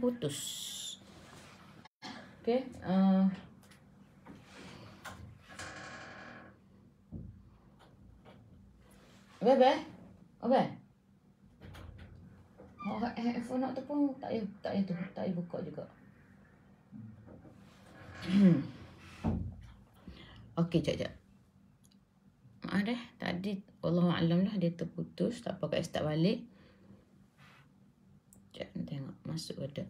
putus. Okay. Uh, Apa apa? Apa? Oh, handphone nak tu pun tak payah, tak payah tu. Tak payah buka juga. Okey, jap jap. Ada tadi Allah alam lah dia terputus, tak apa kat start balik. Jap tengok masuk ada.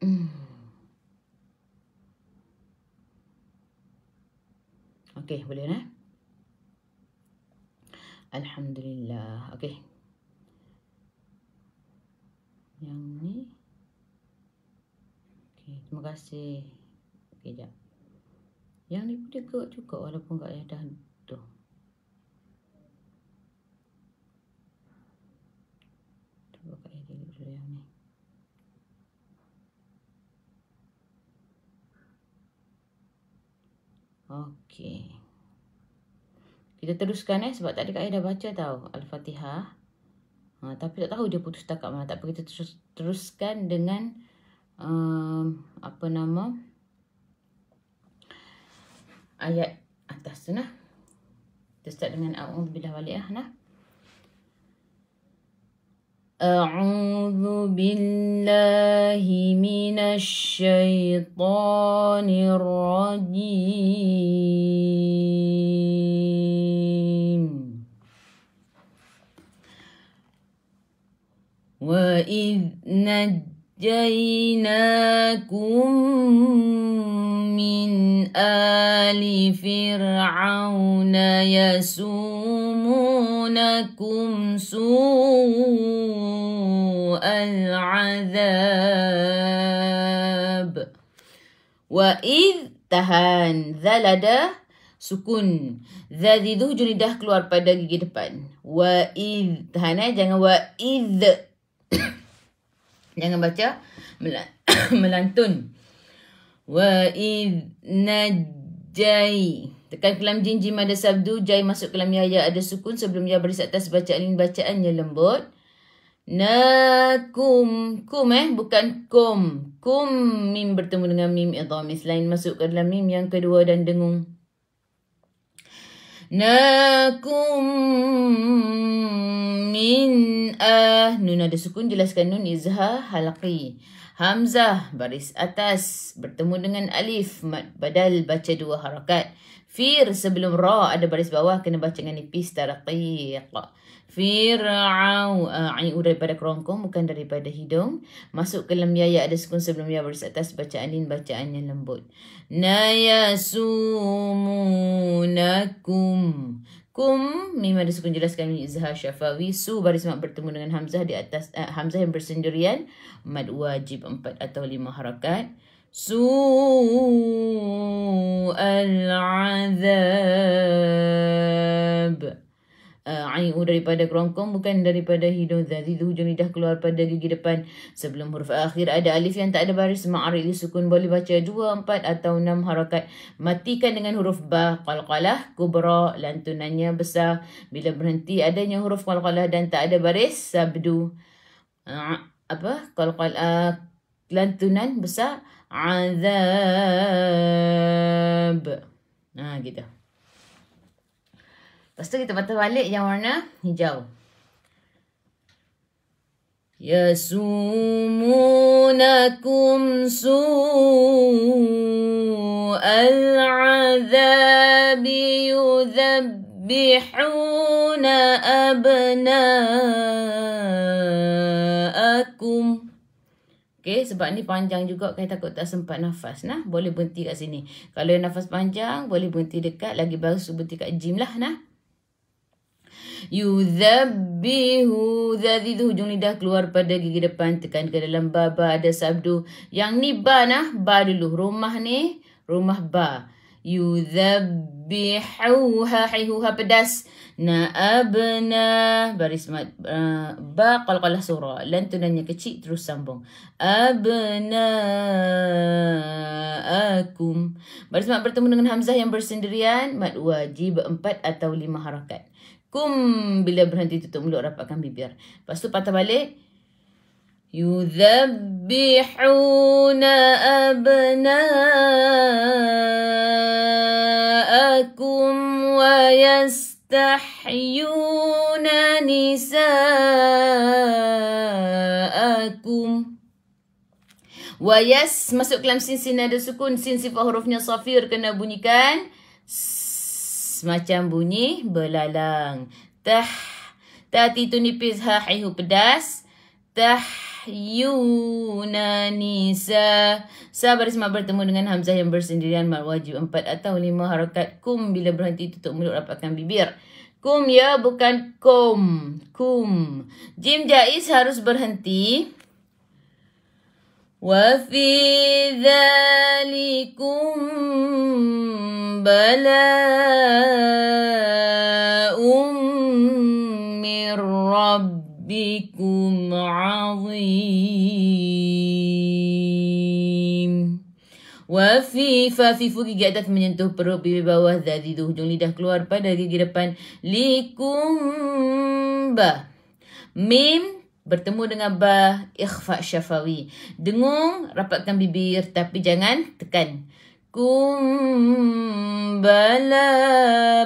Hmm. Okey, boleh lah. Alhamdulillah. Okey. Yang ni. Okey, terima kasih. Okey, jap. Yang ni pun dia gerak juga walaupun kat dah tu. Cuba kat dia dulu yang ni. Okey. Kita teruskan eh sebab tadi Kak dah baca tau Al-Fatihah. Ha, tapi tak tahu dia putus takat mana. Tak apa kita terus, teruskan dengan um, apa nama ayat atas tu nah. Kita start dengan a'udzubillah balik ah nah. أعوذ بالله من الشيطان الرجيم. وإذ نجيناكم من آل فرعون يسومونكم سوء العذاب وإذ tahan zal ada sukun zal itu hujung lidah keluar pada gigi depan wa id tahan eh jangan wa id jangan baca melantun wa id najai tekan kelam jin jim ada sabdu jai masuk kelam ya ya ada sukun sebelum ya baris atas bacaan bacaan yang lembut Nakum. Kum eh. Bukan kum. Kum mim bertemu dengan mim idhamis lain masuk ke dalam mim yang kedua dan dengung. Nakum min ah. Nun ada sukun jelaskan nun izhar halaqi. Hamzah baris atas bertemu dengan alif mad badal baca dua harakat. Fir sebelum ra ada baris bawah kena baca dengan nipis taraqiq. Fir'au. Uh, Ain daripada kerongkong bukan daripada hidung. Masuk ke dalam yaya ada sukun sebelum ya baris atas bacaan ini bacaan yang lembut. Nayasumunakum. Kum mim ada sukun jelaskan ini izhar syafawi su baris mak bertemu dengan hamzah di atas uh, hamzah yang bersendirian mad wajib empat atau lima harakat su al-azab uh, ain u daripada kerongkong bukan daripada hidung itu hujung lidah keluar pada gigi depan. Sebelum huruf akhir ada alif yang tak ada baris. Ma'arif sukun boleh baca dua empat atau enam harakat matikan dengan huruf ba. Qalqalah kubra lantunannya besar. Bila berhenti adanya huruf qalqalah dan tak ada baris sabdu. Uh, apa? Qalqal uh, lantunan besar. Azab. Nah gitu Lepas tu kita patah balik yang warna hijau. Yasumunakum su'al azabi yudhabbihuna abna'akum. Okay, sebab ni panjang juga kan takut tak sempat nafas nah. Boleh berhenti kat sini. Kalau nafas panjang, boleh berhenti dekat. Lagi bagus berhenti kat gym lah nah. Yudhabbihu Zadi tu hujung lidah keluar pada gigi depan Tekan ke dalam ba ba ada sabdu. Yang ni ba nah Ba dulu. Rumah ni Rumah ba Yudhabbihu Ha hihu ha pedas Na abna Baris mat uh, Ba qalqalah surah. Lantunannya kecil Terus sambung. Abna Akum. Baris mat bertemu dengan Hamzah yang bersendirian. Mat wajib empat atau lima harakat Kum bila berhenti tutup mulut rapatkan bibir. Lepas tu patah balik. Yudhabbihuna abna'akum wa yastahyuna nisa'akum. Wa yas masuk ke dalam sin sin ada sukun. Sin sifat hurufnya safir kena bunyikan Semacam bunyi belalang. Tah. Tati tu nipis ha hihu pedas. Tah. Yunanisa baris semak bertemu dengan Hamzah yang bersendirian Mat wajib empat atau lima harokat Kum bila berhenti tutup mulut rapatkan bibir Kum ya bukan kum Kum Jim Jais harus berhenti Wa fi dhalikum بلاء من ربكم عظيم وفي ففي fuki gigi atas menyentuh perut pipi bawah zadi tu hujung lidah keluar pada gigi depan likum ba mim bertemu dengan ba ikhfa syafawi. Dengung, rapatkan bibir tapi jangan tekan. Kum bala.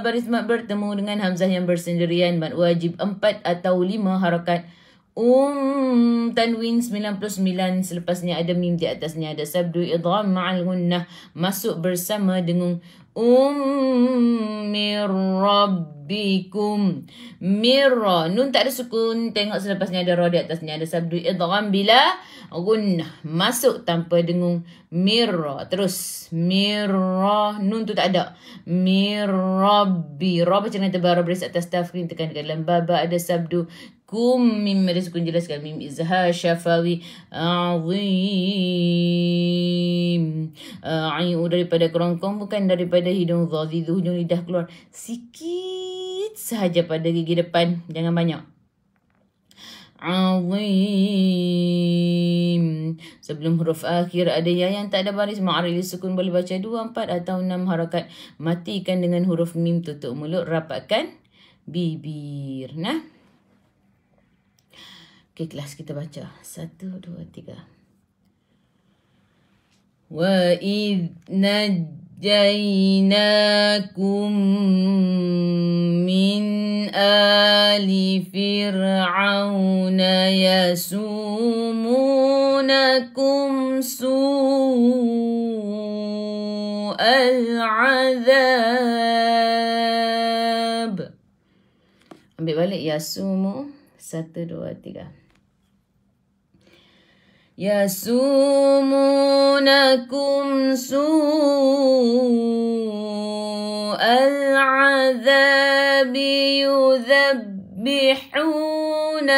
Baris mat bertemu dengan hamzah yang bersendirian. Mat wajib empat atau lima harakat. Um tanwin 99 selepasnya ada mim di atasnya. Ada sabdu idgham ma'al gunnah. Masuk bersama dengung um mir rabbikum. Mirra nun tak ada sukun tengok selepasnya ada ra di atasnya ada sabdu idgham bila gunnah masuk tanpa dengung. Mirra terus mirra nun tu tak ada. Mir rabbi. Ra baca dengan tebal atas tafkin tekan dalam baba ada sabdu kum mim ada sukun jelaskan. Mim izhar syafawi. Azim. Ayu daripada kerongkong bukan daripada hidung zazi hujung lidah keluar. Sikit sahaja pada gigi depan. Jangan banyak. Azim. Sebelum huruf akhir ada ya yang tak ada baris. Ma'arili sukun boleh baca 2 4 atau 6 harakat. Matikan dengan huruf mim tutup mulut. Rapatkan bibir. Nah Okay, kelas kita baca. Satu, dua, tiga. Wa idh najjaynakum min ali fir'auna yasumunakum su'al azab. Ambil balik yasumu. Satu, dua, tiga. يسومونكم سوء العذاب يذبحون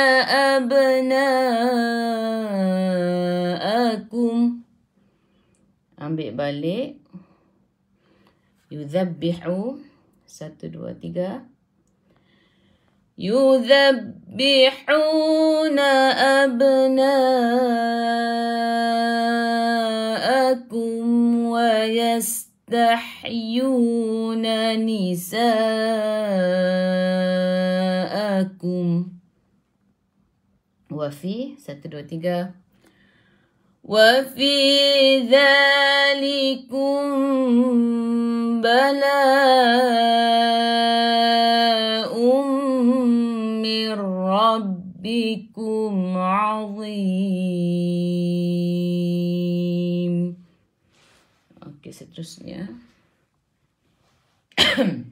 أبناءكم. Ambil balik. يذبحوا. 1 2 3 يذبحون أبناءكم ويستحيون نساءكم. وفي satu وفي ذلكم بلاء من ربكم عظيم Okey, seterusnya.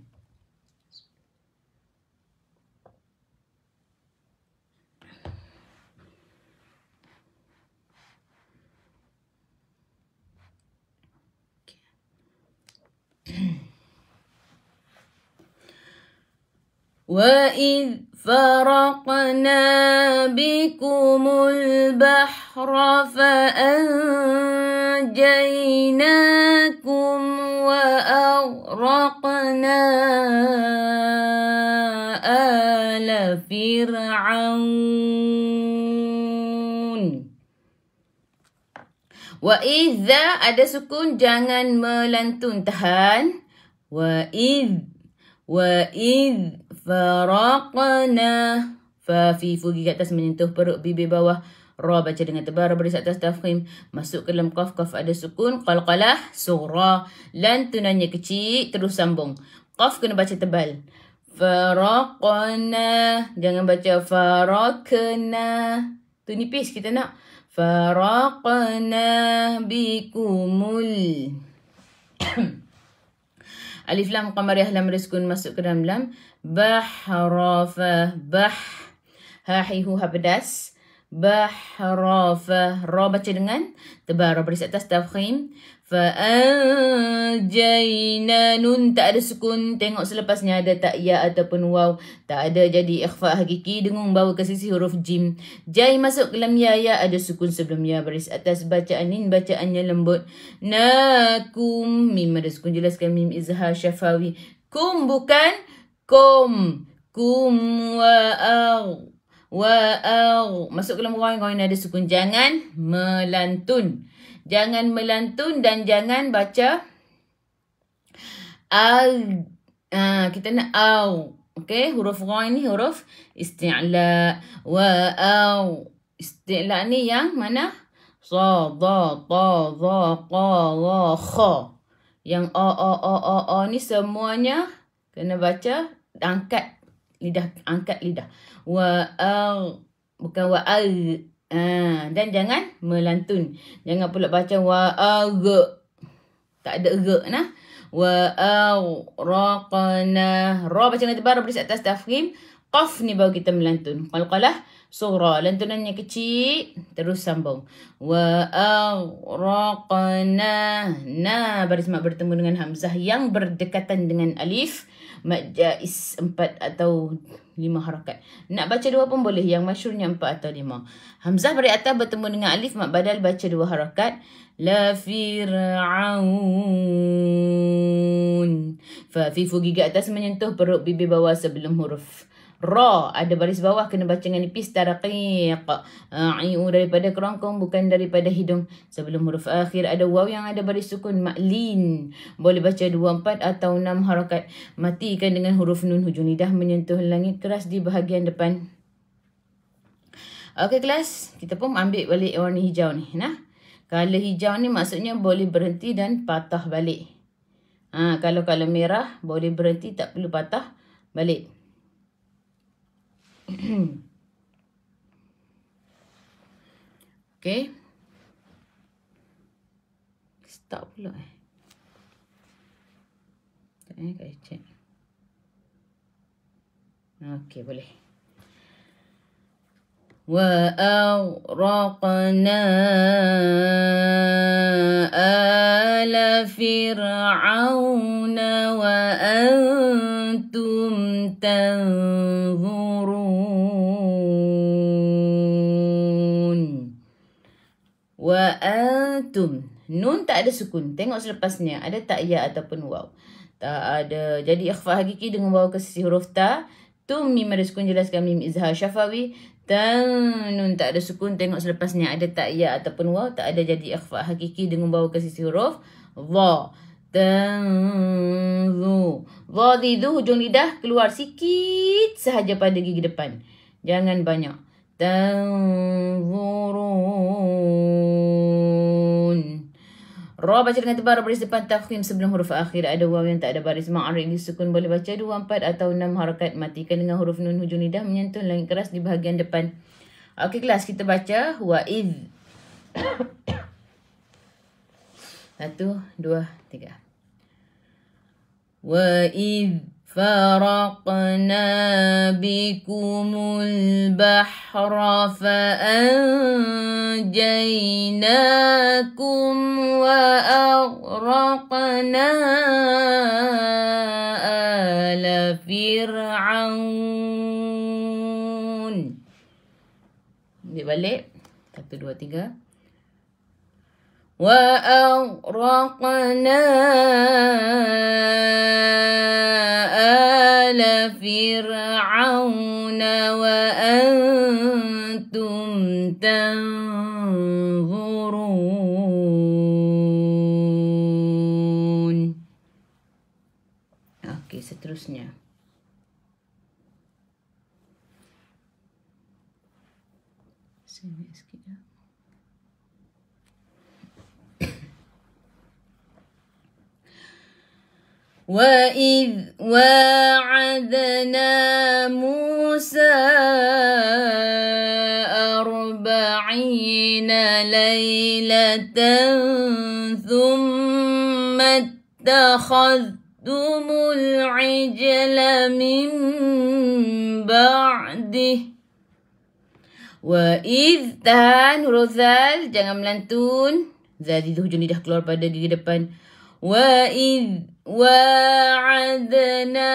وإذ فرقنا بكم البحر فأنجيناكم وأغرقنا آل فرعون. وإذا ada sukun jangan melantun tahan. وإذ وإذ faraqna fa fi fu gigi atas menyentuh perut bibir bawah. Ra baca dengan tebal ra baris atas tafkhim. Masuk ke dalam qaf qaf ada sukun. Qalqalah sughra. Lan tunanya kecil terus sambung. Qaf kena baca tebal. Faraqna jangan baca farakna tu nipis kita nak. Faraqna bikumul. Alif lam qamariyah lam riskun masuk ke dalam lam. Bahrafa bah. Ha hi hu ha pedas. Bahrafa ra baca dengan tebal ra beris atas tafkhim. Fa'anjayna nun tak ada sukun. Tengok selepasnya ada tak ya ataupun waw. Tak ada jadi ikhfa hakiki. Dengung bawa ke sisi huruf jim. Jai masuk ke dalam ya ya ada sukun sebelum ya. Baris atas bacaan ini bacaannya lembut. Nakum. Mim ada sukun jelaskan mim izhar syafawi. Kum bukan kum. Kum wa'aw. Wa'aw. Masuk ke dalam orang-orang ada sukun. Jangan melantun. Jangan melantun dan jangan baca al. Uh, kita nak au. Okay, huruf ra ini huruf isti'la. Wa au. Isti'la ni yang mana? Sa, da, ta, za, qa, ra, kha. Yang a, a, a, a, a ni semuanya kena baca angkat lidah. Angkat lidah. Wa au. Bukan wa al. Ha, dan jangan melantun. Jangan pula baca wa ag. Tak ada ge nah. Wa awraqna. Ra baca dengan tebal beris atas tafkhim. Qaf ni baru kita melantun. Qalqalah surah. Lantunannya kecil. Terus sambung. Wa awraqna. Na baris mak bertemu dengan hamzah yang berdekatan dengan alif. Mat jais empat atau lima harakat. Nak baca dua pun boleh. Yang masyurnya empat atau lima. Hamzah beri atas bertemu dengan alif. Mat badal baca dua harakat. La fir'aun. Fa fifu gigi atas menyentuh perut bibir bawah sebelum huruf. Ra ada baris bawah kena baca dengan nipis taraqiq. Ai'u daripada kerongkong bukan daripada hidung. Sebelum huruf akhir ada waw yang ada baris sukun maklin. Boleh baca dua empat atau enam harakat. Matikan dengan huruf nun hujung lidah menyentuh langit keras di bahagian depan. Okey kelas, kita pun ambil balik warna hijau ni. Nah. Kalau hijau ni maksudnya boleh berhenti dan patah balik. Ha, kalau kalau merah boleh berhenti tak perlu patah balik. okay. Stop pula eh. Tak eh, kaya check. Okay, boleh. وأغرقنا آل فرعون وأنتم تنظرون Wa'altum. Nun tak ada sukun. Tengok selepasnya. Ada tak ya ataupun waw. Tak ada. Jadi ikhfa hakiki dengan waw ke sisi huruf ta. Tum mim ada sukun jelaskan mim izhar syafawi. tan nun tak ada sukun. Tengok selepasnya. Ada tak ya ataupun waw. Tak ada jadi ikhfa hakiki dengan waw ke sisi huruf. Wa. Tanzu. Wa di hujung lidah keluar sikit sahaja pada gigi depan. Jangan banyak tanzurun Ra baca dengan tebal baris depan tafkhim sebelum huruf akhir ada waw yang tak ada baris ma'arif di sukun boleh baca dua empat atau enam harakat matikan dengan huruf nun hujung lidah menyentuh langit keras di bahagian depan. Okey kelas kita baca wa id. Satu, dua, tiga. Wa id فرقنا بكم البحر فأنجيناكم وأغرقنا آل فرعون. Dia balik. Satu, dua, tiga. وأغرقنا آل فرعون وأنتم تنظرون وإذ واعدنا موسى أربعين ليلة ثم اتخذتم العجل من بعده وإذ تهان رثال جنغم لنتون ذا ذي جُنْدِهَا كُلُورْ pada diri depan. وإذ wa'adna.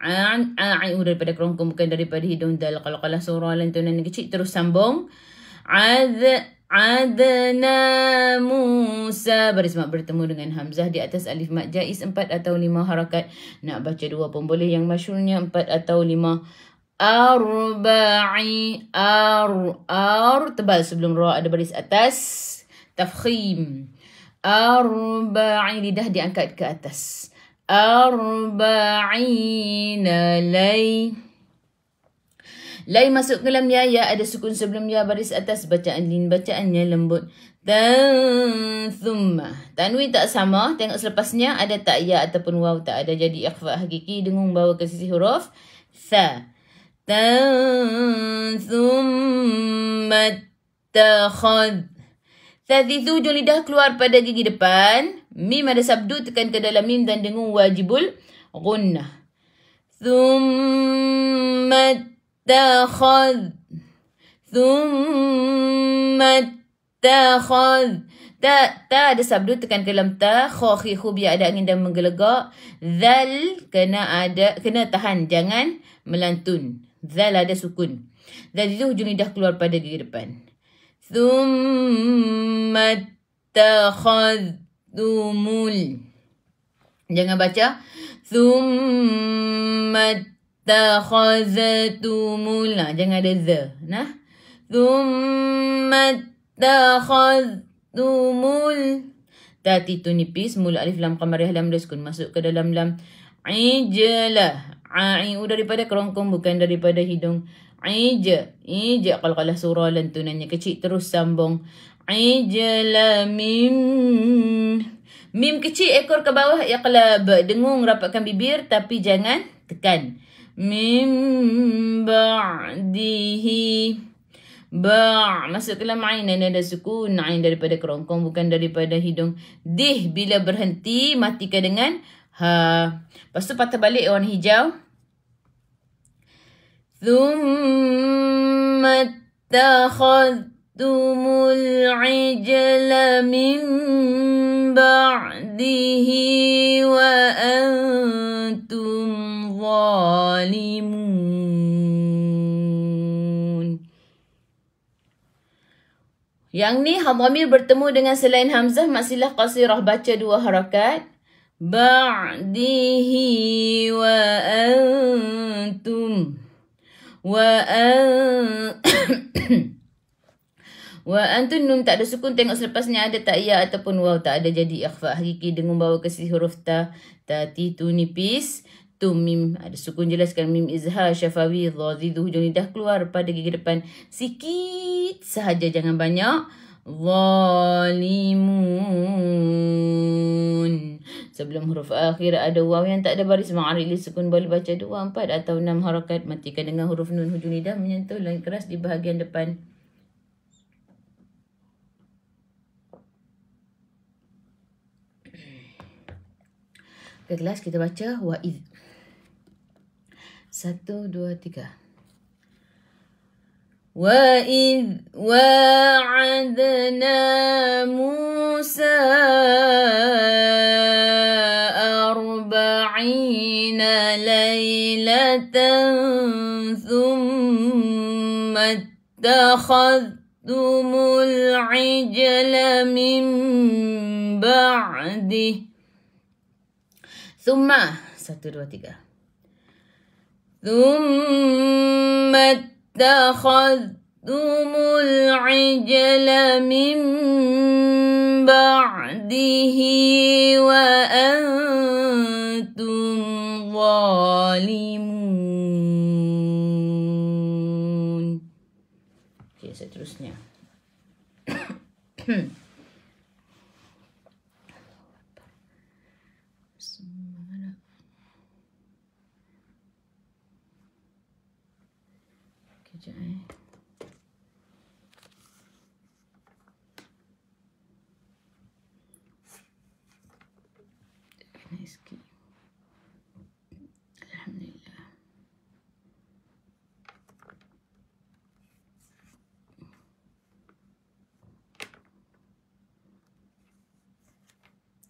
An a'i daripada kerongkong bukan daripada hidung dal. Kalau kalau surah lantunan yang kecil terus sambung. Ad adna Musa. Baris mak bertemu dengan hamzah di atas alif mat jaiz empat atau lima harakat. Nak baca dua pun boleh. Yang masyhurnya empat atau lima. Arba'i ar ar tebal sebelum ra ada baris atas. Tafkhim. Arba'i lidah diangkat ke atas arba'ina lay lay masuk ke dalam ya ya ada sukun sebelum ya baris atas bacaan lin bacaannya lembut. Dan thumma. Tanwin tak sama tengok selepasnya ada tak ya ataupun waw tak ada jadi ikhfa hakiki dengung bawa ke sisi huruf sa dan thumma takhad Tadi tu lidah keluar pada gigi depan. Mim ada sabdu tekan ke dalam mim dan dengung wajibul gunnah. Thumma takhad. Thumma takhad. Ta, ta ada sabdu tekan ke dalam ta. Kho, khi, hu, biar ada angin dan menggelegak. Zal kena ada, kena tahan. Jangan melantun. Zal ada sukun. Zal itu hujung lidah keluar pada gigi depan. ثم tumul. Jangan baca. Thummat takhazatumul. Nah, jangan ada the. Nah. Thummat takhazatumul. Tati tu nipis. Mula alif lam kamarih lam reskun. Masuk ke dalam lam. Ijalah. A'i'u daripada kerongkong. Bukan daripada hidung. Ija. Ija. Kalau kalah surah lantunannya kecil. Terus sambung. Ija mim. Mim kecil ekor ke bawah ya kalau dengung rapatkan bibir tapi jangan tekan. Mim ba'dihi. Ba' masuk ke dalam ain dan ada sukun ain daripada kerongkong bukan daripada hidung. Dih bila berhenti matikan dengan ha. Lepas tu patah balik warna hijau. ثم اتخذتم العجل من بعده وأنتم ظالمون Yang ni Hamamir bertemu dengan selain Hamzah Maksilah Qasirah baca dua harakat Ba'dihi wa antum wa wa antun nun tak ada sukun tengok selepasnya ada tak ya ataupun waw tak ada jadi ikhfa hakiki dengan bawa ke si huruf ta ta ti tu nipis tu mim ada sukun jelaskan mim izhar syafawi dhazidu hujung lidah keluar pada gigi depan sikit sahaja jangan banyak zalimun Sebelum huruf akhir ada waw yang tak ada baris ma'arif li sukun boleh baca dua, empat atau enam harakat. Matikan dengan huruf nun hujung lidah menyentuh lain keras di bahagian depan. Kelas kita baca wa'id. Satu, dua, tiga. وَإِذْ وَعَدْنَا مُوسَى أَرْبَعِينَ لَيْلَةً ثُمَّ اتَّخَذْتُمُ الْعِجْلَ مِنْ بَعْدِهِ ثُمَّ satu dua ثُمَّ اتخذتم العجل من بعده وأنتم ظالمون. Okay, seterusnya. Kejap eh.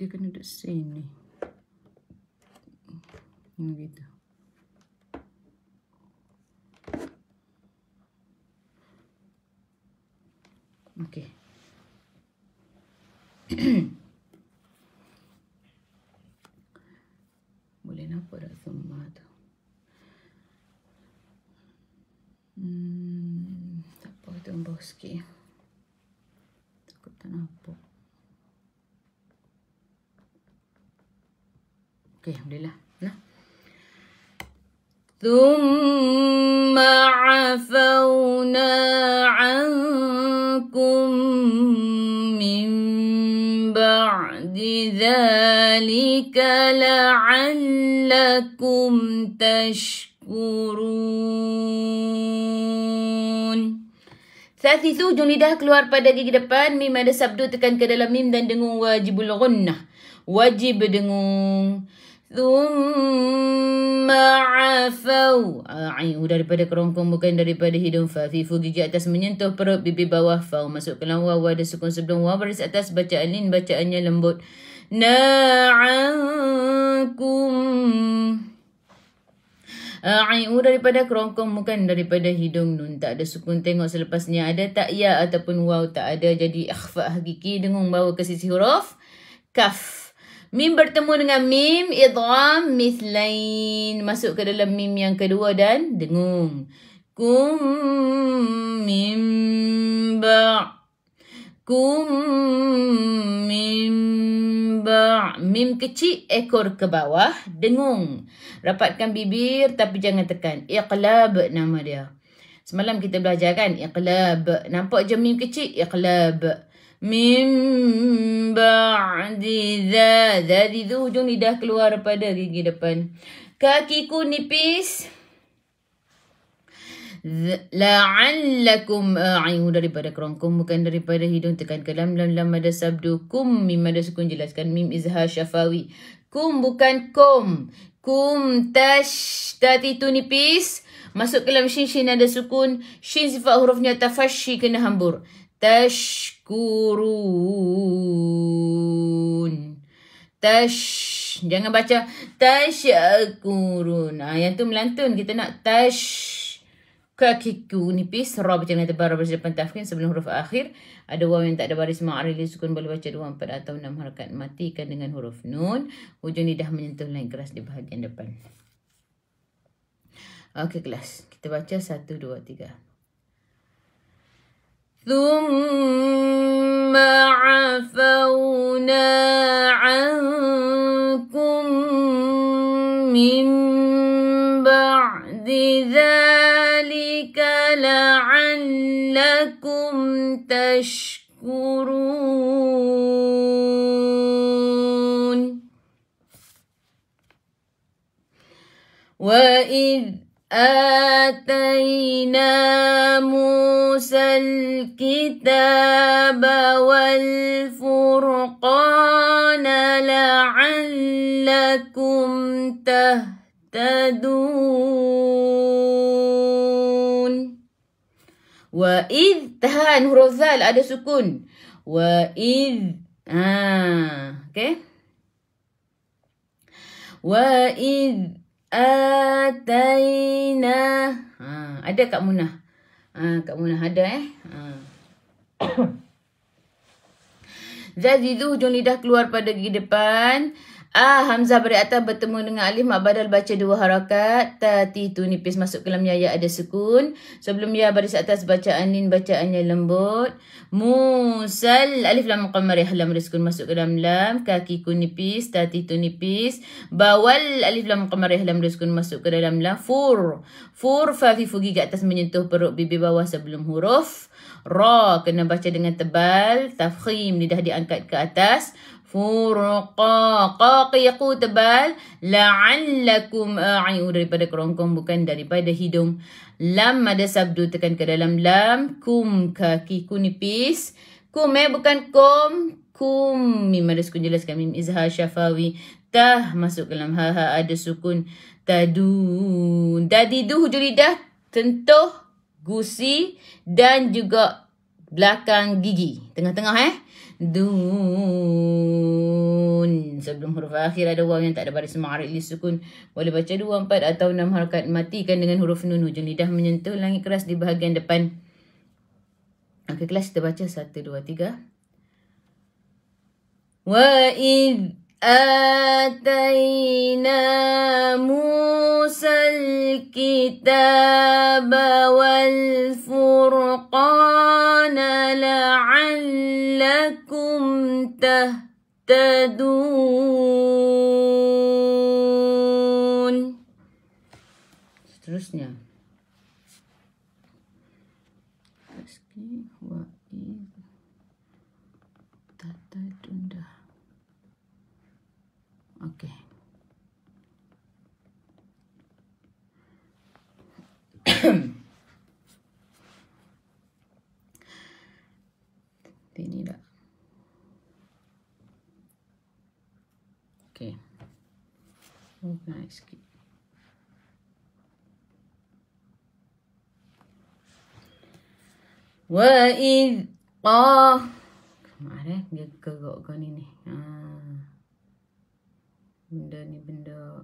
dia kena duduk sini. Ni gitu كنت أنا هبو أوكي الحمد لله. نعم. ثم عفونا عنكم من بعد ذلك لعلكم تشكرون. Satu jung lidah keluar pada gigi depan. Mim ada sabdu tekan ke dalam mim dan dengung wajibul gunnah. Wajib dengung. Thumma afau. Ayu daripada kerongkong bukan daripada hidung. Fafifu gigi atas menyentuh perut bibir bawah. Fau masuk ke dalam waw ada sukun sebelum waw baris atas baca alin bacaannya lembut. Na'ankum. Ayu daripada kerongkong bukan daripada hidung nun. Tak ada sukun tengok selepasnya. Ada tak ya ataupun waw tak ada. Jadi akhfa hakiki dengung bawa ke sisi huruf. Kaf. Mim bertemu dengan mim idgham mithlain. Masuk ke dalam mim yang kedua dan dengung. Kum mim ba. Kum mim ba. Mim kecil ekor ke bawah dengung. Rapatkan bibir tapi jangan tekan. Iqlab nama dia. Semalam kita belajar kan iqlab. Nampak je mim kecil iqlab min ba'di dha dari tu hujung lidah keluar pada gigi depan kakiku nipis la'allakum a'yu daripada kerongkong bukan daripada hidung. Tekan ke dalam lam lam ada sabdu. Kum mim ada sukun jelaskan. Mim izhar syafawi. Kum bukan kum kum tash tadi tu nipis. Masuk ke dalam shin shin ada sukun. Shin sifat hurufnya tafashi kena hambur. Tashkurun. Tash jangan baca. Tashkurun. Ah yang tu melantun. Kita nak tash kakiku nipis ra baca dengan tebal baris depan tafkin sebelum huruf akhir ada waw yang tak ada baris ma'rili sukun boleh baca dua empat atau enam harakat matikan dengan huruf nun hujung lidah menyentuh lain keras di bahagian depan Okey kelas kita baca satu dua tiga ثم عفونا عنكم لعلكم تشكرون. وإذ آتينا موسى الكتاب والفرقان لعلكم تهتدون. wa id tahan huruf zal ada sukun. Wa id ha okey. Wa id ataina ha ada kak munah. Ha Kak munah ada eh? Ha. Zazidu hujung lidah keluar pada gigi depan. Ah Hamzah beri atas bertemu dengan alif mak badal baca dua harakat. Tati tu nipis masuk ke dalam ya ada sukun. Sebelum ya baris atas baca anin bacaannya lembut. Musal alif lam qamar ya lam sukun masuk ke dalam lam. Kaki ku nipis tati tu nipis. Bawal alif lam qamar ya lam sukun masuk ke dalam lam. Fur. Fur fa fi fugi ke atas menyentuh perut bibir bawah sebelum huruf. Ra kena baca dengan tebal. Tafkhim lidah diangkat ke atas. Furqa. Qaqiqu tebal. La'allakum a'i'u daripada kerongkong bukan daripada hidung. Lam ada sabdu tekan ke dalam lam. Kum kaki ku nipis. Kum eh bukan kum. Kum. Mim ada sukun jelaskan. Mim izhar syafawi. Tah masuk ke dalam ha ha ada sukun. Tadun. Tadi du hujur lidah. Tentuh gusi dan juga belakang gigi. Tengah-tengah eh. Dun. Sebelum huruf akhir ada waw yang tak ada baris ma'arik li sukun. Boleh baca dua, empat atau enam harakat. Matikan dengan huruf nun. Hujung lidah menyentuh langit keras di bahagian depan. Okey, kelas kita baca. Satu, dua, tiga. Wa idh آتينا موسى الكتاب والفرقان لعلكم تهتدون. seterusnya Ini dah. Okay. Oh, nice sikit. Wa in ah. Kemarin dia kau ni ni. Ha. Benda ni benda.